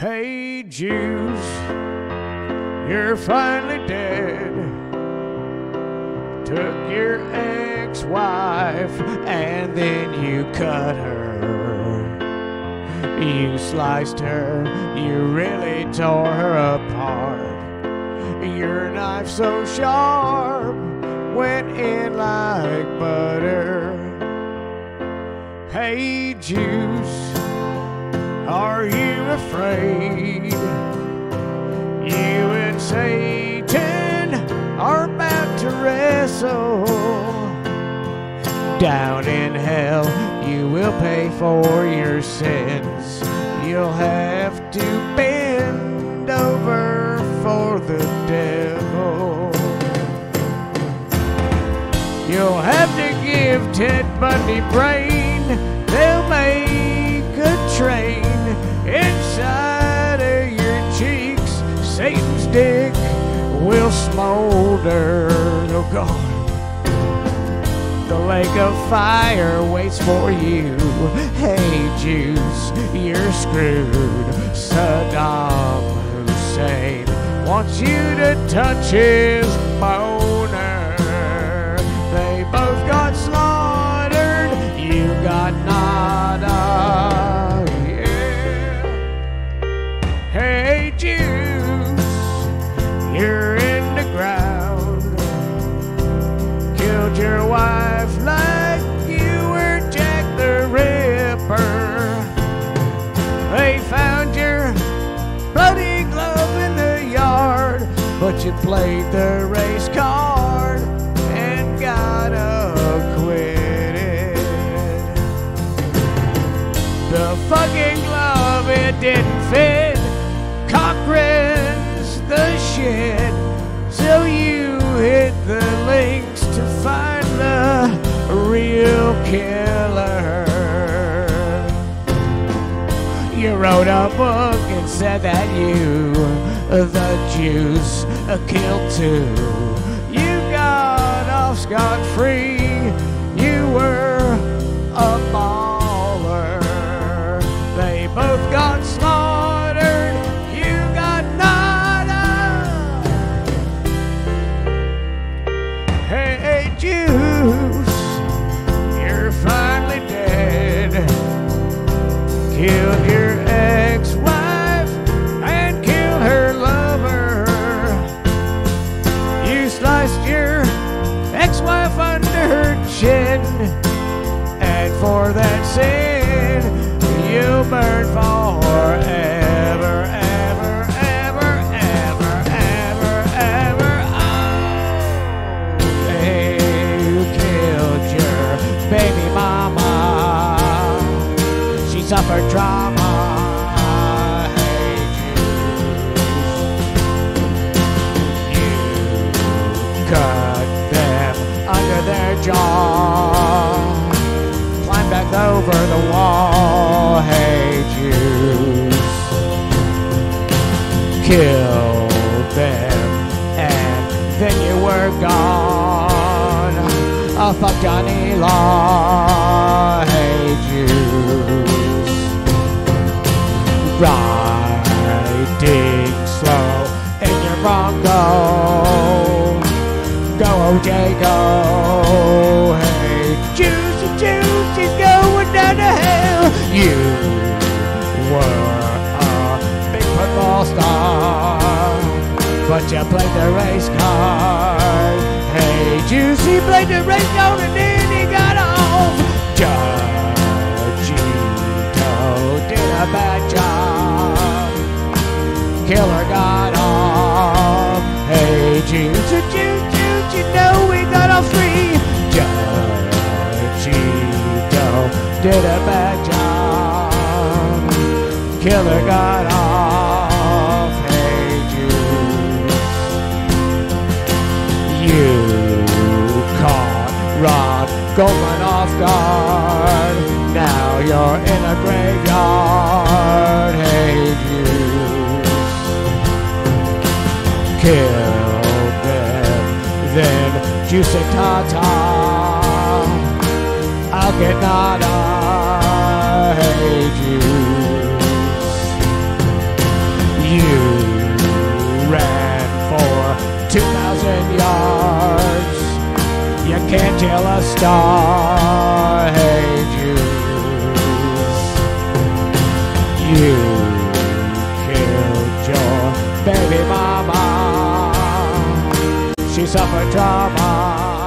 Hey, Juice, you're finally dead. Took your ex wife and then you cut her. You sliced her, you really tore her apart. Your knife so sharp went in like butter. Hey, Juice, are you afraid? You and Satan are about to wrestle. Down in hell, you will pay for your sins. You'll have to bend over for the devil. You'll have to give Ted Bundy brain. They'll make a train inside of your cheeks. Satan's dick will smolder. Oh God. The lake of fire waits for you. Hey, Juice, you're screwed. Saddam Hussein wants you to touch his boner. Played the race card and got acquitted. The fucking glove, it didn't fit. Cochran's the shit. So you hit the links to find the real killer. You wrote a book and said that you, the Jews, are killed too. You got off scot for that sin, you burn forever, gone. Oh, fuck Johnny Law. Hey, Juice. Riding slow in your Bronco. Go, OJ, go. Hey, Juicy Juice is going down to hell. You were a big football star, but you played the race card. Hey, Juicy played the race card and then he got off. Judgito did a bad job. Killer got off. Hey, Juice, Juice, you know we got off free. Judgito did a bad job. Killer got off. Ron Goldman off guard. Now you're in a graveyard. Hey, Juice. Kill them, then juice a tata. I'll get nada. Kill a star. Hey Juice, you killed your baby mama. She suffered trauma.